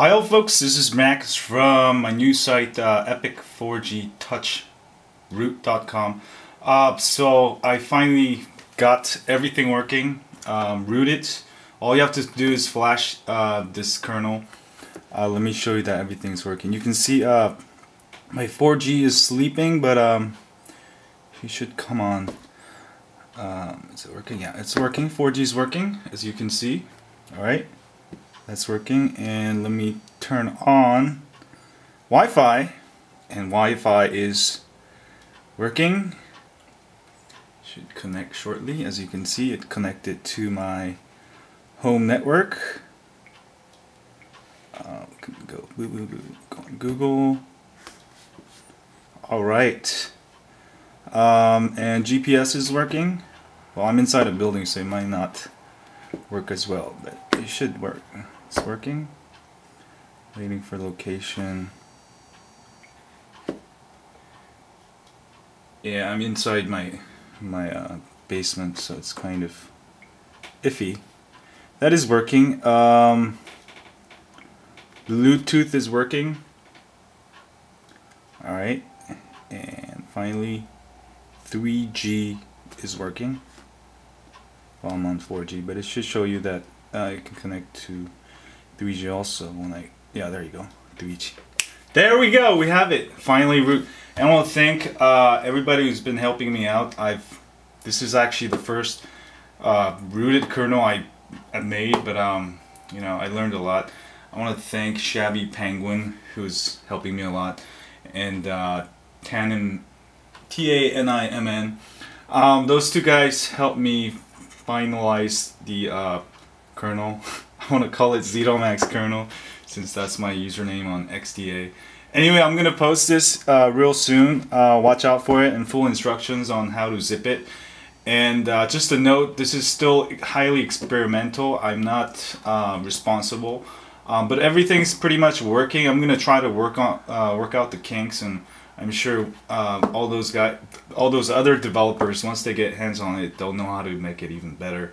Hi all folks, this is Max from my new site uh, epic4gtouchroot.com. Uh, so I finally got everything working, um, rooted. All you have to do is flash uh, this kernel. Uh, let me show you that everything's working. You can see uh, my 4G is sleeping, but um, he should come on. Um, is it working? Yeah, it's working. 4G is working, as you can see. All right, that's working. And let me turn on Wi-Fi, and Wi-Fi is working. Should connect shortly. As you can see, it connected to my home network. Uh, go, Google. All right. Um, and GPS is working. Well, I'm inside a building, so it might not work as well, but it should work. It's working. Waiting for location. Yeah, I'm inside my my uh, basement, so it's kind of iffy. That is working. Um, Bluetooth is working. Alright. And finally, 3G is working. Well, I'm on 4G, but it should show you that uh, you can connect to 3G also when I, yeah, there you go, 3G. There we go, we have it, finally root. And I want to thank uh, everybody who's been helping me out. I've, this is actually the first uh, rooted kernel I, I made, but um, you know, I learned a lot. I want to thank Shabby Penguin, who's helping me a lot, and uh, Tanin, T-A-N-I-M-N. Um, those two guys helped me finalize the uh, kernel. Want to call it Zedomax kernel since that's my username on XDA. Anyway, I'm going to post this uh, real soon. Uh, watch out for it and full instructions on how to zip it. And uh, just a note, this is still highly experimental. I'm not uh, responsible. Um, but everything's pretty much working. I'm going to try to work on uh, work out the kinks and I'm sure uh, all those guys, all those other developers, once they get hands on it, they'll know how to make it even better.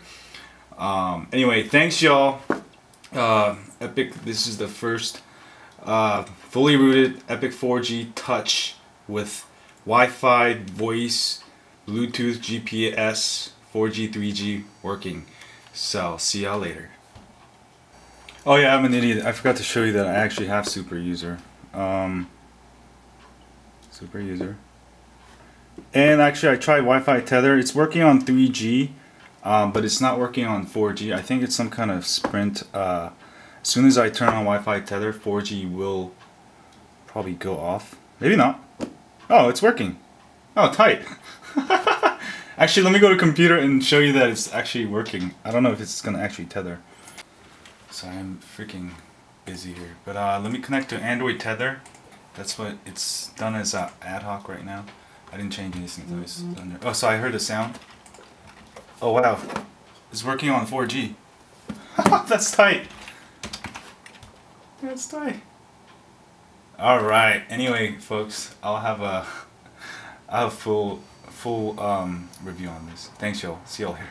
Um, anyway, thanks y'all. Uh, Epic, this is the first uh, fully rooted Epic 4G Touch with Wi-Fi, voice, Bluetooth, GPS, 4G, 3G working. So, see y'all later. Oh yeah, I'm an idiot. I forgot to show you that I actually have Super User. Um, super user. And actually I tried Wi-Fi tether. It's working on 3G, um, but it's not working on 4G. I think it's some kind of sprint. Uh, as soon as I turn on Wi-Fi tether, 4G will probably go off. Maybe not. Oh, it's working. Oh, tight. actually, let me go to computer and show you that it's actually working. I don't know if it's going to actually tether. So I'm freaking busy here. But uh, let me connect to Android Tether. That's what it's done as uh, ad hoc right now. I didn't change anything mm -hmm. Oh, so I heard a sound. Oh wow, it's working on 4G. That's tight. That's tight. All right. Anyway, folks, I'll have a I'll have full full um, review on this. Thanks, y'all. See y'all here.